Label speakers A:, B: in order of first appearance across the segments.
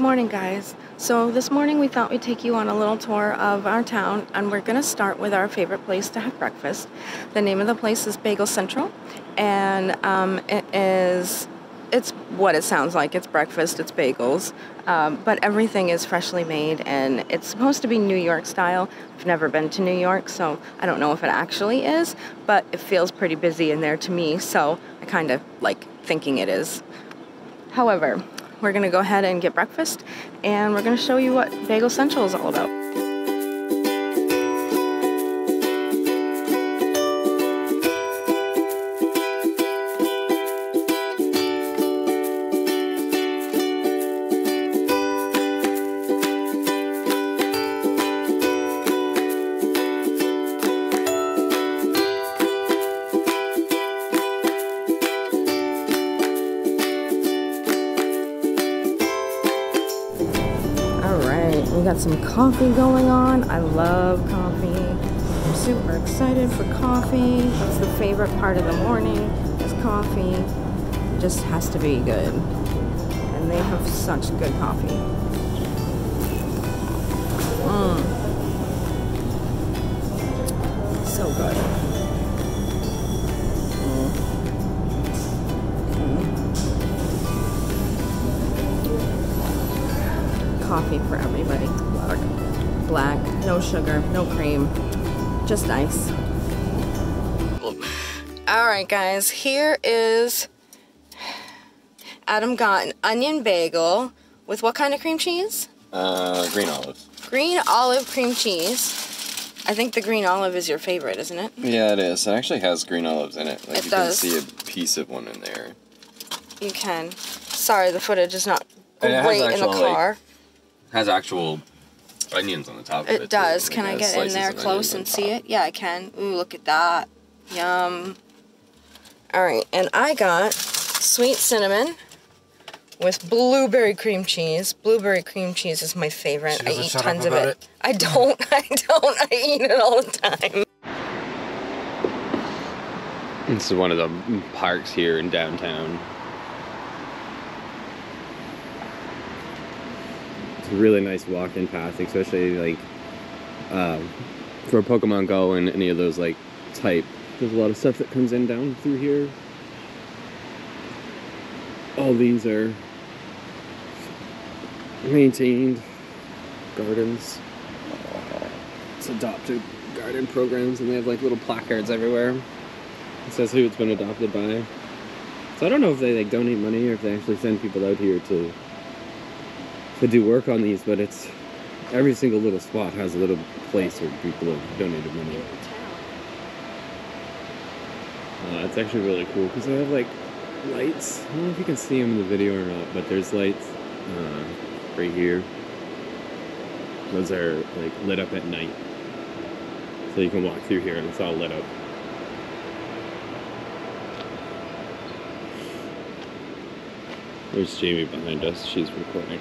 A: morning, guys. So, this morning we thought we'd take you on a little tour of our town, and we're going to start with our favorite place to have breakfast. The name of the place is Bagel Central, and um, it is it's what it sounds like. It's breakfast, it's bagels, um, but everything is freshly made and it's supposed to be New York style. I've never been to New York, so I don't know if it actually is, but it feels pretty busy in there to me, so I kind of like thinking it is. However, we're gonna go ahead and get breakfast and we're gonna show you what Bagel Central is all about. Some coffee going on. I love coffee. I'm super excited for coffee. That's the favorite part of the morning is coffee. It just has to be good. And they have such good coffee. Mmm. So good. Mm. Mm. coffee for everybody. Black. Black, no sugar, no cream, just ice. All right, guys, here is Adam got an onion bagel with what kind of cream cheese?
B: Uh, green olive.
A: Green olive cream cheese. I think the green olive is your favorite, isn't it?
B: Yeah, it is. It actually has green olives in it. Like
A: it
B: you
A: does.
B: can see a piece of one in there.
A: You can. Sorry, the footage is not great in the car.
B: Like, has actual onions on the top
A: it,
B: it
A: does.
B: Too.
A: Can I get in there close and see it? Yeah, I can. Ooh, look at that. Yum. All right, and I got sweet cinnamon with blueberry cream cheese. Blueberry cream cheese is my favorite. I eat tons of it. it. I don't. I don't. I eat it all the time.
C: This is one of the parks here in downtown. Really nice walk-in path, especially like uh, for Pokemon Go and any of those like type. There's a lot of stuff that comes in down through here. All these are maintained gardens. It's adopted garden programs, and they have like little placards everywhere. It says who it's been adopted by. So I don't know if they like donate money or if they actually send people out here to to do work on these, but it's every single little spot has a little place where people have donated money. Uh, it's actually really cool because they have like lights. I don't know if you can see them in the video or not, but there's lights uh, right here. Those are like lit up at night. So you can walk through here and it's all lit up. There's Jamie behind us. She's recording.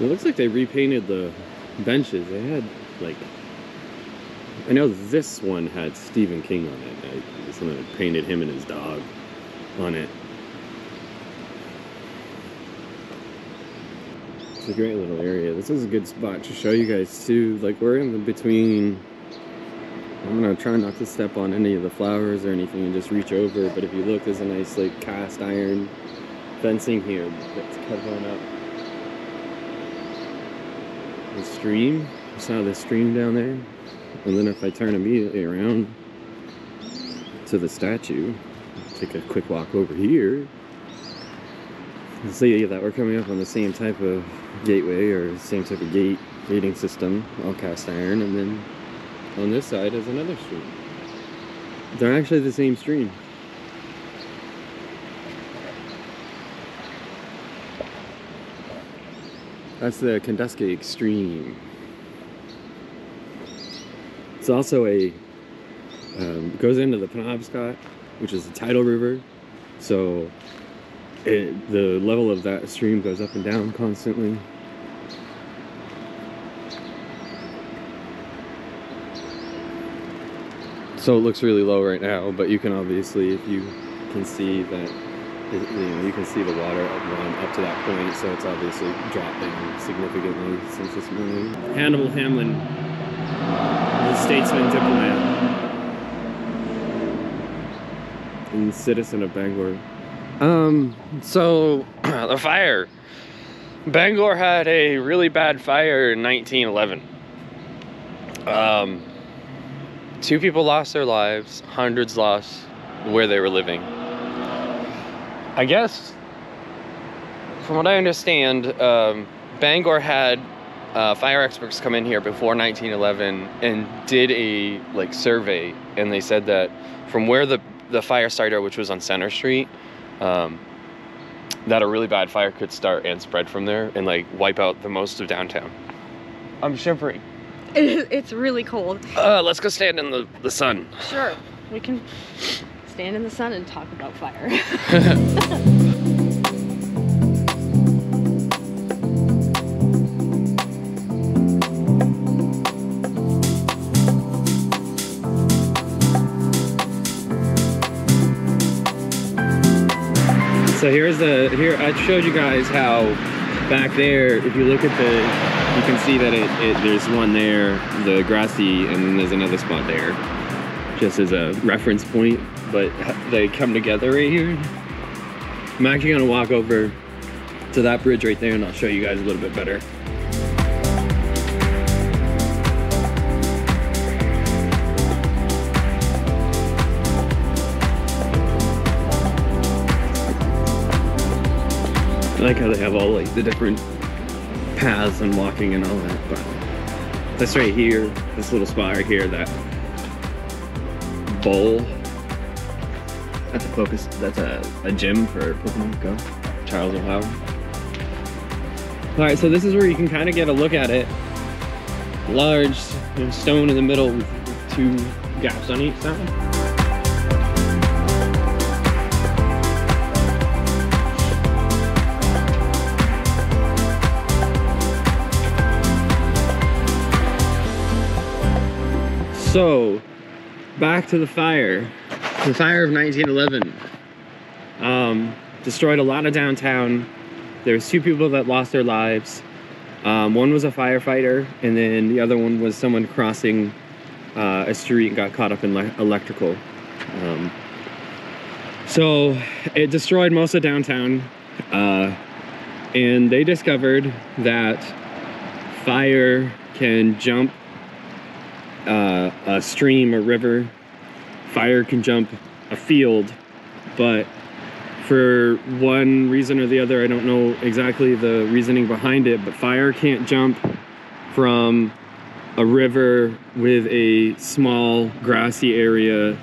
C: It looks like they repainted the benches. They had like I know this one had Stephen King on it. I, someone painted him and his dog on it. It's a great little area. This is a good spot to show you guys too. Like we're in between. I'm gonna try not to step on any of the flowers or anything and just reach over. But if you look, there's a nice like cast iron fencing here that's covering up the stream. I saw the stream down there. And then if I turn immediately around to the statue, take a quick walk over here, and see that we're coming up on the same type of gateway or same type of gate gating system, all cast iron, and then on this side is another stream. They're actually the same stream. That's the Kenduskeag Stream. It's also a um, goes into the Penobscot, which is the tidal river. So it, the level of that stream goes up and down constantly. So it looks really low right now, but you can obviously, if you can see that it- you know, you can see the water up- run up to that point, so it's obviously dropped down significantly since this morning. Hannibal Hamlin, the statesman diplomat and citizen of Bangor. Um, so the fire. Bangor had a really bad fire in 1911. Um, two people lost their lives, hundreds lost where they were living. I guess, from what I understand, um, Bangor had uh, fire experts come in here before 1911 and did a like survey, and they said that from where the the fire started, which was on Center Street, um, that a really bad fire could start and spread from there and like wipe out the most of downtown. I'm shivering.
A: It's really cold.
C: Uh, let's go stand in the, the sun.
A: Sure, we can stand in the sun and talk about fire.
C: So here's the here I showed you guys how back there, if you look at the, you can see that it, it there's one there, the grassy, and then there's another spot there, just as a reference point. But they come together right here. I'm actually gonna walk over to that bridge right there, and I'll show you guys a little bit better. I like how they have all like the different paths and walking and all that. But this right here, this little spot right here, that bowl. That's a focus. That's a, a gym for Pokemon Go. Charles Ohio. All right, so this is where you can kind of get a look at it. Large you know, stone in the middle with two gaps on each side. So, back to the fire. The fire of 1911 um, destroyed a lot of downtown. There was two people that lost their lives. Um, one was a firefighter, and then the other one was someone crossing uh, a street and got caught up in le- electrical. Um, so it destroyed most of downtown, uh, and they discovered that fire can jump uh, a stream, a river. Fire can jump a field, but for one reason or the other, I don't know exactly the reasoning behind it, but fire can't jump from a river with a small grassy area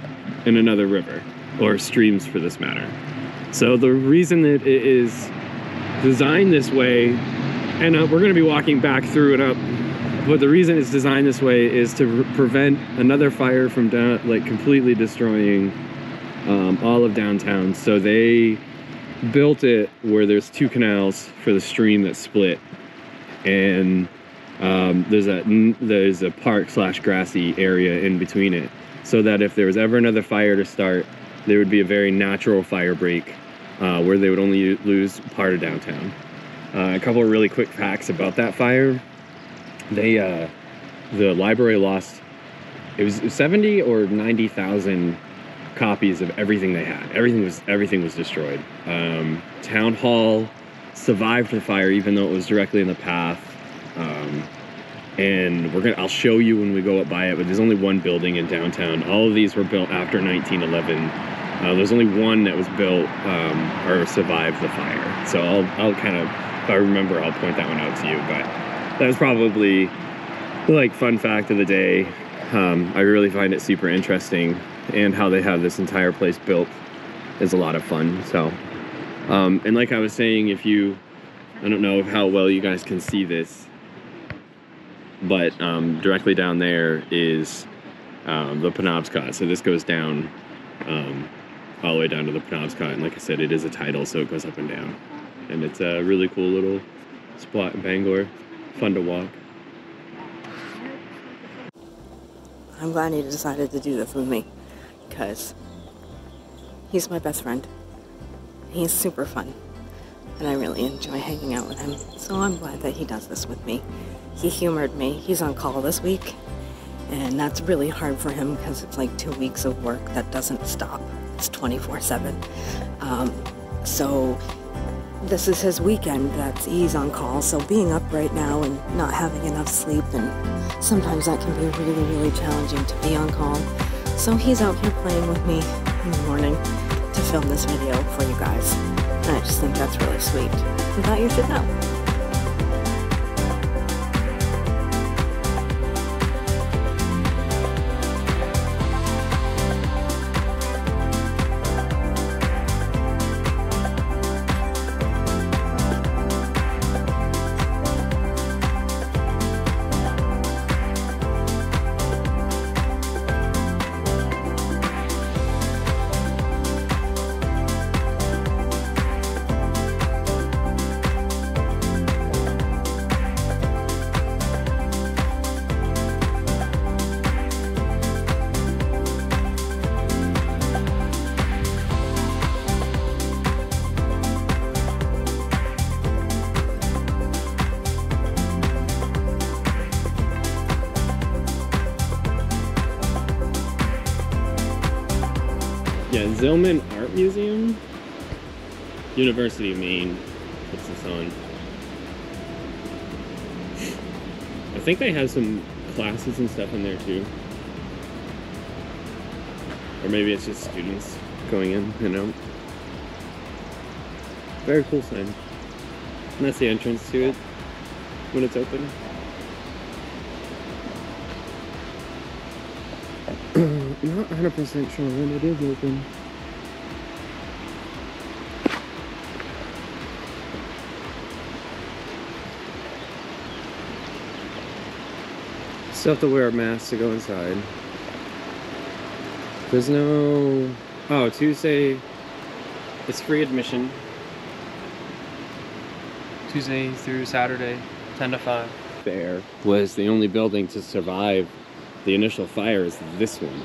C: in another river, or streams for this matter. So the reason that it is designed this way, and uh, we're going to be walking back through it up but the reason it's designed this way is to re- prevent another fire from down, like completely destroying um, all of downtown. So they built it where there's two canals for the stream that split, and um, there's a there's a park slash grassy area in between it, so that if there was ever another fire to start, there would be a very natural fire break uh, where they would only lose part of downtown. Uh, a couple of really quick facts about that fire they uh the library lost it was 70 or 90,000 copies of everything they had. Everything was everything was destroyed. Um, town hall survived the fire even though it was directly in the path. Um, and we're gonna I'll show you when we go up by it, but there's only one building in downtown. All of these were built after 1911. Uh, there's only one that was built um, or survived the fire. So I'll I'll kind of if I remember I'll point that one out to you, but that was probably like fun fact of the day. Um, I really find it super interesting, and how they have this entire place built is a lot of fun. So, um, and like I was saying, if you, I don't know how well you guys can see this, but um, directly down there is um, the Penobscot. So this goes down um, all the way down to the Penobscot, and like I said, it is a tidal, so it goes up and down, and it's a really cool little spot in Bangor fun to walk.
A: I'm glad he decided to do this with me because he's my best friend. He's super fun, and I really enjoy hanging out with him. So I'm glad that he does this with me. He humored me. He's on call this week, and that's really hard for him because it's like two weeks of work that doesn't stop. It's 24 7. Um, so this is his weekend that's he's on call. So being up right now and not having enough sleep, and sometimes that can be really, really challenging to be on call. So he's out here playing with me in the morning to film this video for you guys. And I just think that's really sweet. I thought you should know.
C: Zillman Art Museum, University of Maine puts this on. I think they have some classes and stuff in there too. Or maybe it's just students going in and out. Very cool sign. And that's the entrance to it when it's open. Not 100% sure when it is open. Still have to wear a mask to go inside. There's no... Oh, Tuesday... It's free admission.
D: Tuesday through Saturday, 10 to 5.
C: There was the only building to survive the initial fire is this one.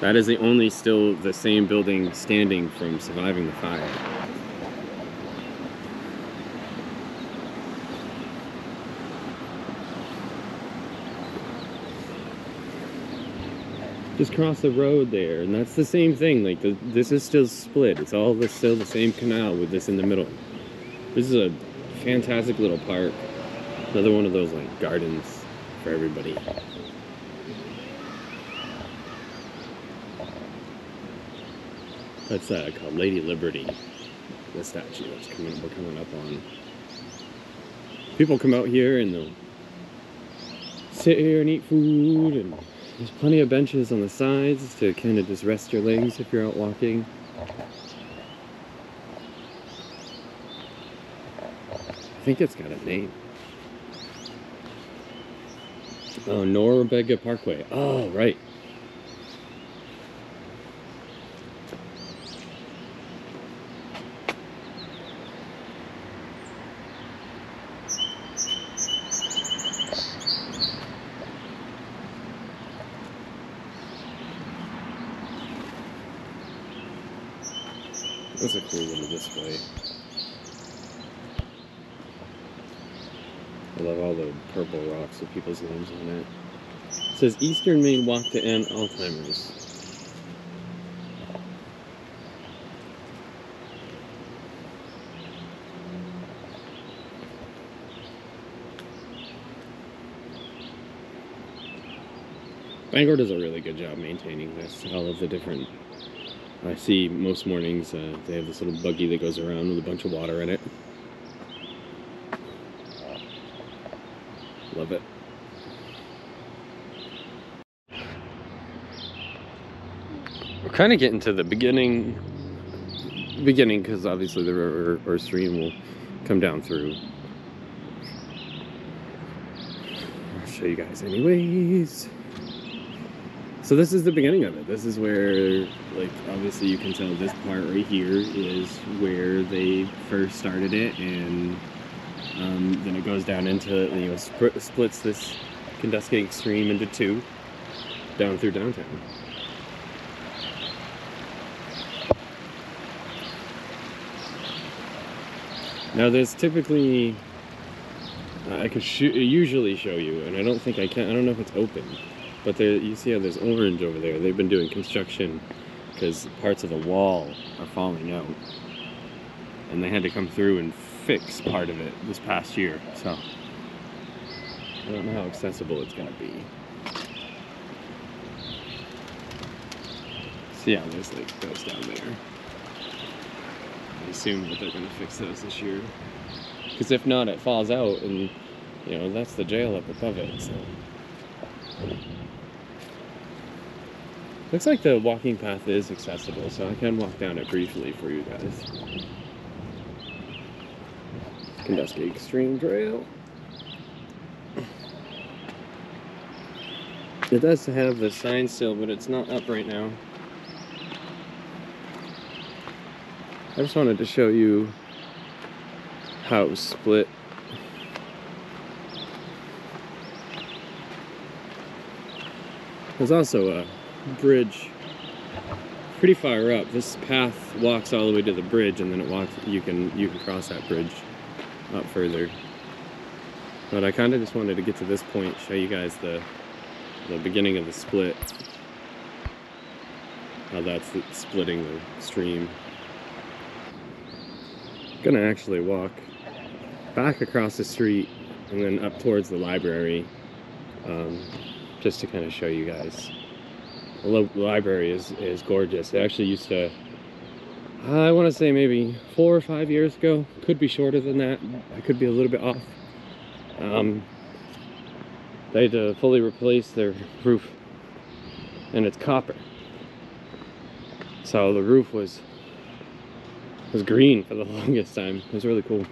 C: That is the only still the same building standing from surviving the fire. Just cross the road there, and that's the same thing. Like the, this is still split. It's all the, still the same canal with this in the middle. This is a fantastic little park. Another one of those like gardens for everybody. That's uh, called Lady Liberty, the statue that's coming we're coming up on. People come out here and they'll sit here and eat food, and there's plenty of benches on the sides to kind of just rest your legs if you're out walking. I think it's got a name. Oh, Norumbega Parkway. Oh, right. That's a cool little display. I love all the purple rocks with people's names on it. It says Eastern Maine Walk to End Alzheimer's. Bangor does a really good job maintaining this. All of the different. I see most mornings uh, they have this little buggy that goes around with a bunch of water in it. Love it. We're kind of getting to the beginning, beginning because obviously the river or stream will come down through. I'll show you guys anyways. So this is the beginning of it. This is where, like, obviously you can tell this part right here is where they first started it, and um, then it goes down into, you know, sp- splits this Kenduskeag stream into two, down through downtown. Now there's typically uh, I could usually show you, and I don't think I can. I don't know if it's open, but there you see how there's orange over there. They've been doing construction because parts of the wall are falling out, and they had to come through and fix part of it this past year. So I don't know how accessible it's gonna be. See how there's like those down there. Assume that they're gonna fix those this year. Because if not, it falls out, and you know that's the jail up above it. So looks like the walking path is accessible, so I can walk down it briefly for you guys. Kenduskeag Stream Trail. It does have the sign still, but it's not up right now. I just wanted to show you how it was split. There's also a bridge pretty far up. This path walks all the way to the bridge and then it walks you can you can cross that bridge up further. But I kind of just wanted to get to this point, show you guys the the beginning of the split. How that's splitting the stream. Gonna actually walk back across the street and then up towards the library um, just to kind of show you guys. The library is, is gorgeous. It actually used to, I want to say maybe four or five years ago, could be shorter than that. I could be a little bit off. Um, they had to fully replace their roof and it's copper. So the roof was was green for the longest time. It was really cool.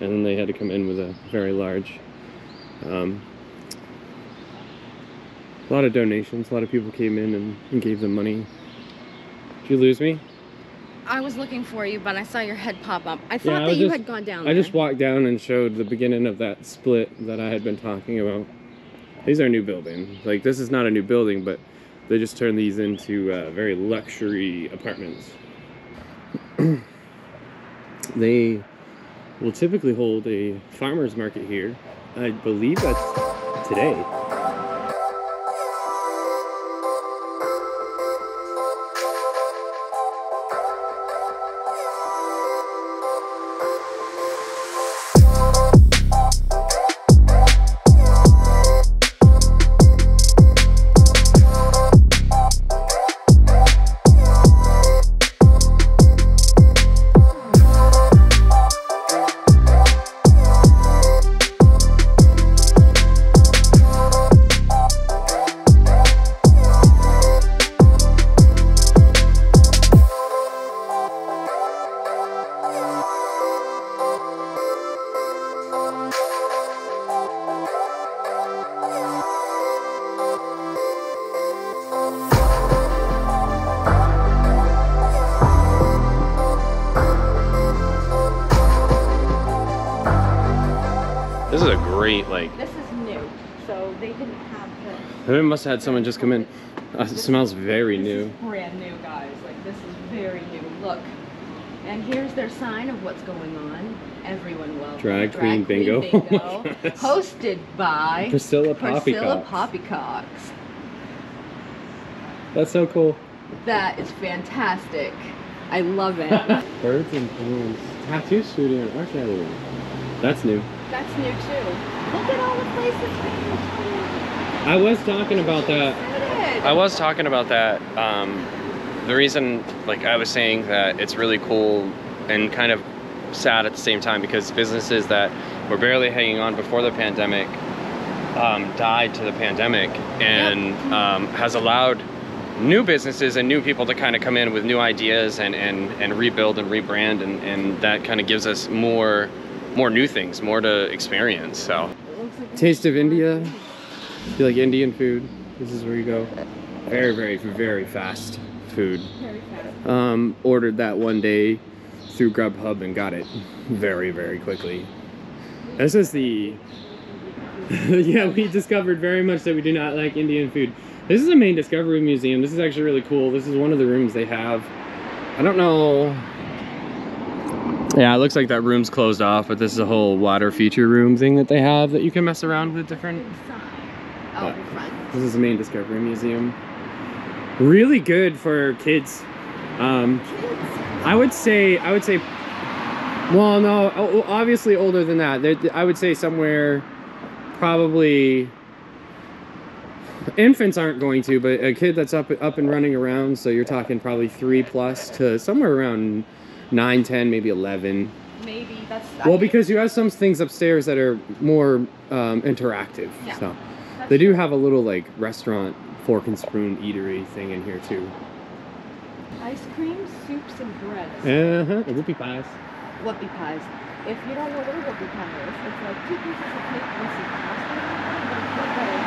C: And then they had to come in with a very large um, a lot of donations. A lot of people came in and, and gave them money. Did you lose me?
A: I was looking for you, but I saw your head pop up. I thought
C: I
A: that you
C: just-
A: had gone down
C: i
A: there.
C: just walked down and showed the beginning of that split that i had been talking about. These are new buildings. Like this is not a new building but they just turned these into uh, very luxury apartments they will typically hold a farmers market here. I believe that's today. This is a great like.
A: This is new, so they didn't have the.
C: They must have had someone just come in. Uh, it smells very
A: This
C: new.
A: is brand new, guys. Like this is very new. Look, and here's their sign of what's going on. Everyone welcome.
C: Drag Queen Bingo. Oh
A: bingo
C: goodness.
A: hosted by
C: Priscilla
A: Priscilla
C: Poppycock.
A: Poppycocks.
C: That's so cool.
A: That is fantastic. I love it.
C: Birds and balloons. Tattoo studio and art gallery. That's new.
A: That's new too. Look at all the places
C: I was talking about that. I was talking about that. Um, the reason, like I was saying, that it's really cool and kind of sad at the same time because businesses that were barely hanging on before the pandemic um, died to the pandemic and um, has allowed new businesses and new people to kind of come in with new ideas and, and, and rebuild and rebrand and, and that kind of gives us more more new things more to experience so. Taste of india. If you like indian food this is where you go. Very very very fast food. Um, ordered that one day through grubhub and got it very very quickly. This is the yeah we discovered very much that we do not like indian food. This is the Maine discovery museum. This is actually really cool. This is one of the rooms they have. I don't know Yeah, it looks like that room's closed off, but this is a whole water feature room thing that they have that you can mess around with different.
A: Oh, front.
C: This is the Maine Discovery Museum. Really good for kids. Um, I would say, I would say, well, no, obviously older than that. I would say somewhere, probably. Infants aren't going to, but a kid that's up up and running around, so you're talking probably three plus to somewhere around nine, ten, maybe eleven.
A: Maybe that's.
C: Well, because you have some things upstairs that are more um, interactive.
A: Yeah.
C: So they do have a little like restaurant fork and spoon eatery thing in here too.
A: ice cream, soups, and breads.
C: Uh huh. Whoopie pies.
A: Whoopie pies. If you don't know what a whoopie pie is, it's like two pieces of cake and some frosting on it, but it's way better.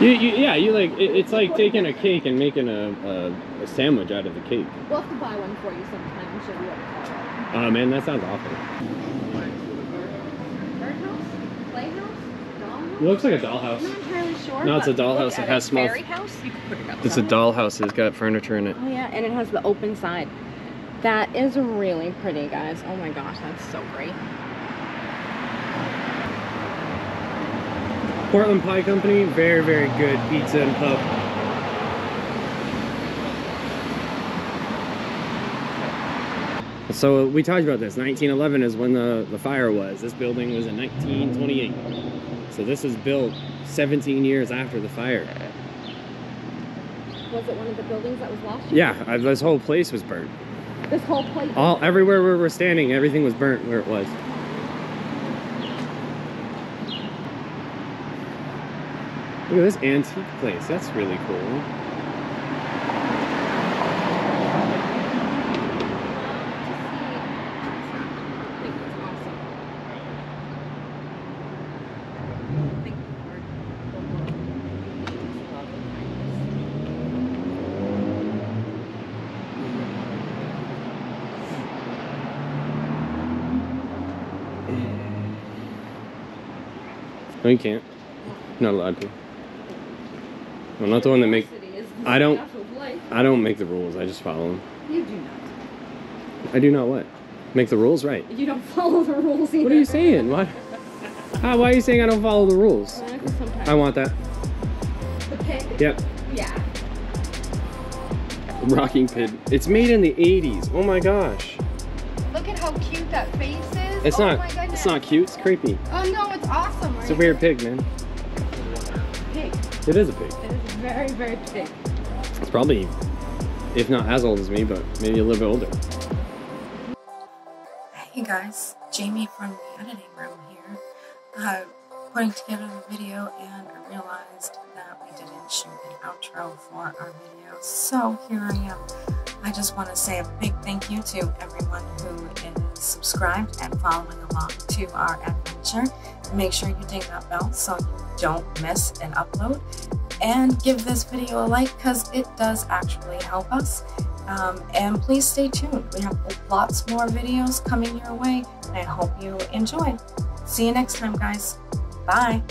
C: You, you, yeah, you like it, it's like taking a cake and making a, a, a sandwich out of the cake.
A: We'll have to buy one for you sometime and show you what.
C: Oh man, that sounds awful.
A: Birdhouse? Playhouse? Dollhouse?
C: It looks like a
A: I'm
C: dollhouse.
A: not entirely sure.
C: No, it's a dollhouse. It has small-
A: Fairy house? You could put it up.
C: It's a dollhouse. It's got furniture in it.
A: Oh yeah, and it has the open side. That is really pretty, guys. Oh my gosh, that's so great.
C: Portland Pie Company, very very good pizza and pub. So we talked about this. 1911 is when the, the fire was. This building was in 1928. So this was built 17 years after the fire.
A: Was it one of the buildings that was lost?
C: Yeah, I, this whole place was burnt.
A: This whole place.
C: All everywhere where we're standing, everything was burnt where it was. Look at this antique place. That's really cool. No, you can't. Not allowed to. I'm not the one that make. I don't- I don't make the rules. I just follow them.
A: You do not.
C: I do not what? Make the rules right.
A: You don't follow the rules either.
C: What are you saying? What? Ah, why are you saying I don't follow the rules?
A: Sometimes.
C: I want that.
A: the pig.
C: Yep.
A: Yeah.
C: Rocking pig. It's made in the 80s. Oh my gosh.
E: Look at how cute that face is.
C: It's
E: oh
C: not. It's not cute. It's creepy.
E: Oh no, it's awesome.
C: It's a weird pig, man.
A: Pig.
C: It is a pig.
A: It is very, very big.
C: It's probably, if not as old as me, but maybe a little bit older.
A: Hey guys, Jamie from the editing room here, uh, putting together the video and I realized that we didn't shoot an outro for our video, so here I am. I just want to say a big thank you to everyone who is subscribed and following along to our adventure. Make sure you ding that bell so you don't miss an upload and give this video a like because it does actually help us. Um, and please stay tuned. We have lots more videos coming your way, and I hope you enjoy. See you next time, guys. Bye.